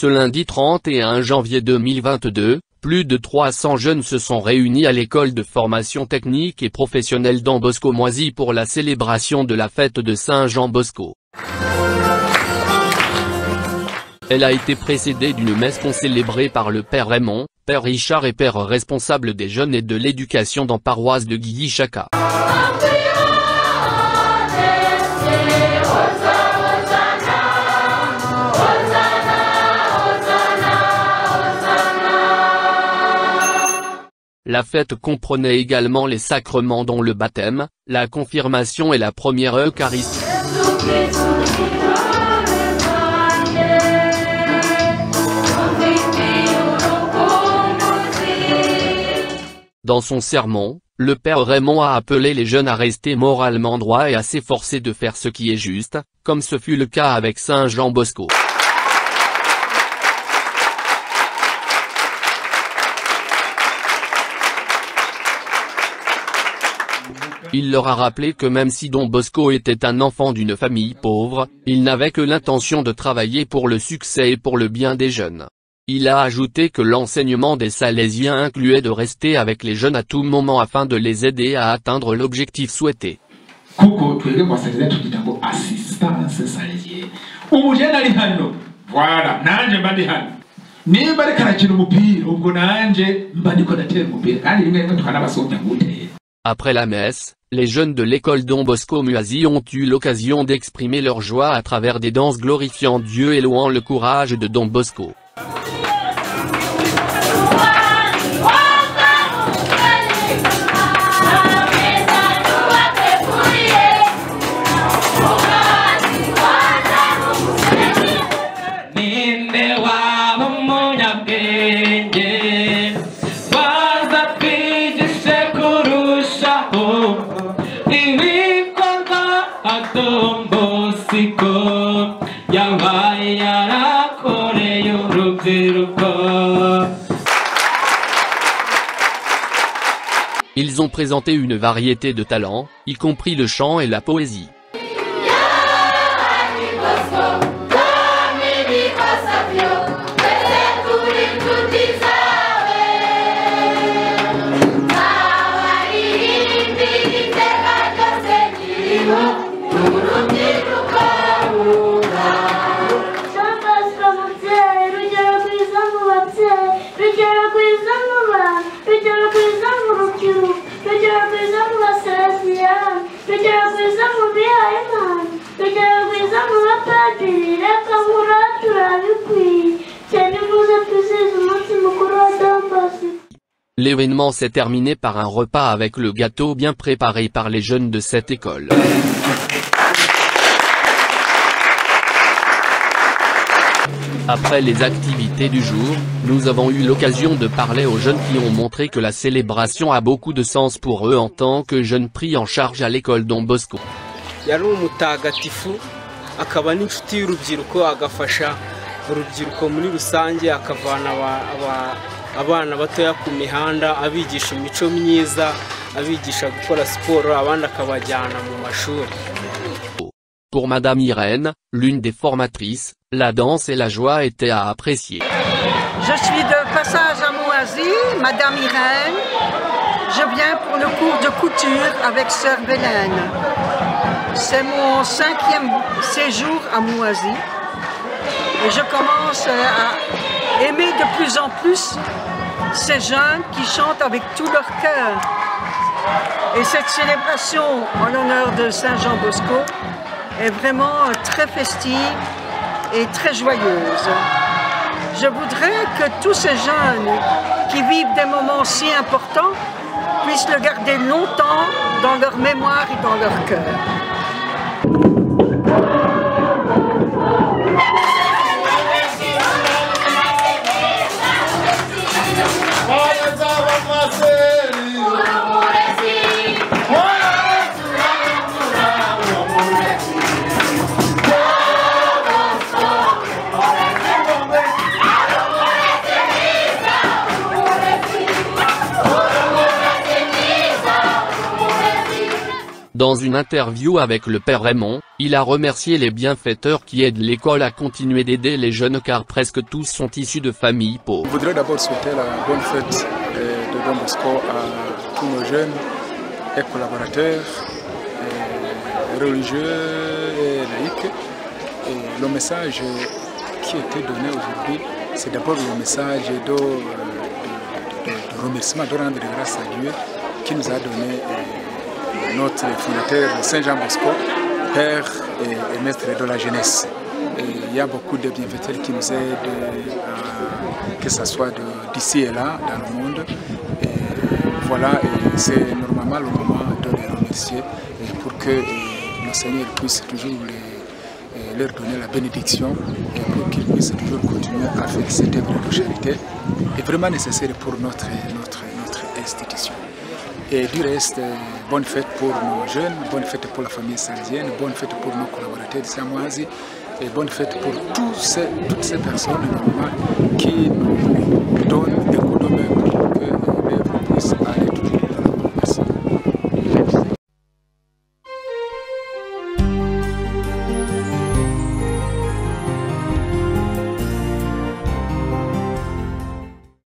Ce lundi 31 janvier 2022, plus de 300 jeunes se sont réunis à l'école de formation technique et professionnelle d'Ambosco Moisy pour la célébration de la fête de Saint-Jean-Bosco. Elle a été précédée d'une messe concélébrée par le Père Raymond, Père Richard et Père responsable des jeunes et de l'éducation dans paroisse de Guilly-Chaka. La fête comprenait également les sacrements dont le baptême, la confirmation et la première Eucharistie. Dans son sermon, le père Raymond a appelé les jeunes à rester moralement droits et à s'efforcer de faire ce qui est juste, comme ce fut le cas avec Saint Jean Bosco. Il leur a rappelé que même si Don Bosco était un enfant d'une famille pauvre, il n'avait que l'intention de travailler pour le succès et pour le bien des jeunes. Il a ajouté que l'enseignement des Salésiens incluait de rester avec les jeunes à tout moment afin de les aider à atteindre l'objectif souhaité. Après la messe, les jeunes de l'école Don Bosco Muasi ont eu l'occasion d'exprimer leur joie à travers des danses glorifiant Dieu et louant le courage de Don Bosco. Ils ont présenté une variété de talents, y compris le chant et la poésie. L'événement s'est terminé par un repas avec le gâteau bien préparé par les jeunes de cette école. Après les activités du jour, nous avons eu l'occasion de parler aux jeunes qui ont montré que la célébration a beaucoup de sens pour eux en tant que jeunes pris en charge à l'école Don Bosco. Pour Madame Irène, l'une des formatrices, la danse et la joie étaient à apprécier. Je suis de passage à Moisy, Madame Irène. Je viens pour le cours de couture avec Sœur Bélène. C'est mon cinquième séjour à Moisy. Et je commence à aimer de plus en plus ces jeunes qui chantent avec tout leur cœur. Et cette célébration en l'honneur de Saint Jean Bosco est vraiment très festive et très joyeuse. Je voudrais que tous ces jeunes qui vivent des moments si importants puissent le garder longtemps dans leur mémoire et dans leur cœur. Dans une interview avec le père Raymond, il a remercié les bienfaiteurs qui aident l'école à continuer d'aider les jeunes car presque tous sont issus de familles Je pauvres. voudrais d'abord souhaiter la bonne fête de Don à tous nos jeunes et collaborateurs religieux et laïcs. Le message qui a été donné aujourd'hui, c'est d'abord le message de remerciement, de rendre grâce à Dieu qui nous a donné euh, notre fondateur Saint Jean Bosco, père et, maître de la jeunesse. Il y a beaucoup de bienfaiteurs qui nous aident, euh, que ce soit d'ici et là, dans le monde. Voilà, c'est normalement le moment de les remercier pour que euh, le Seigneur puisse toujours euh, leur donner la bénédiction et pour qu'ils puissent toujours continuer à faire cette œuvre de charité est vraiment nécessaire pour notre institution. Et du reste, bonne fête pour nos jeunes, bonne fête pour la famille salesienne, bonne fête pour nos collaborateurs de Samoisi et bonne fête pour toutes ces personnes qui nous